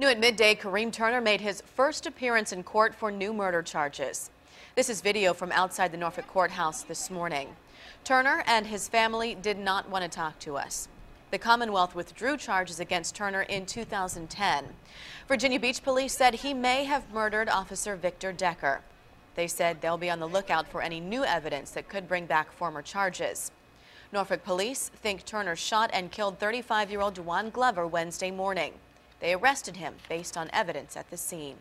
New at midday, Kareem Turner made his first appearance in court for new murder charges. This is video from outside the Norfolk courthouse this morning. Turner and his family did not want to talk to us. The Commonwealth withdrew charges against Turner in 2010. Virginia Beach police said he may have murdered Officer Victor Decker. They said they'll be on the lookout for any new evidence that could bring back former charges. Norfolk police think Turner shot and killed 35-year-old Juan Glover Wednesday morning. They arrested him based on evidence at the scene.